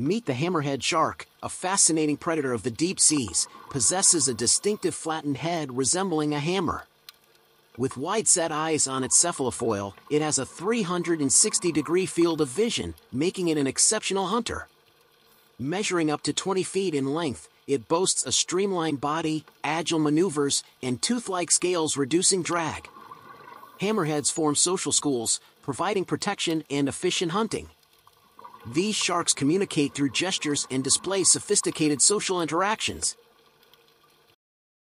Meet the hammerhead shark, a fascinating predator of the deep seas, possesses a distinctive flattened head resembling a hammer. With wide-set eyes on its cephalofoil, it has a 360-degree field of vision, making it an exceptional hunter. Measuring up to 20 feet in length, it boasts a streamlined body, agile maneuvers, and tooth-like scales reducing drag. Hammerheads form social schools, providing protection and efficient hunting. These sharks communicate through gestures and display sophisticated social interactions.